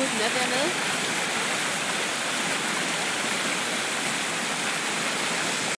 good, ne, Werner?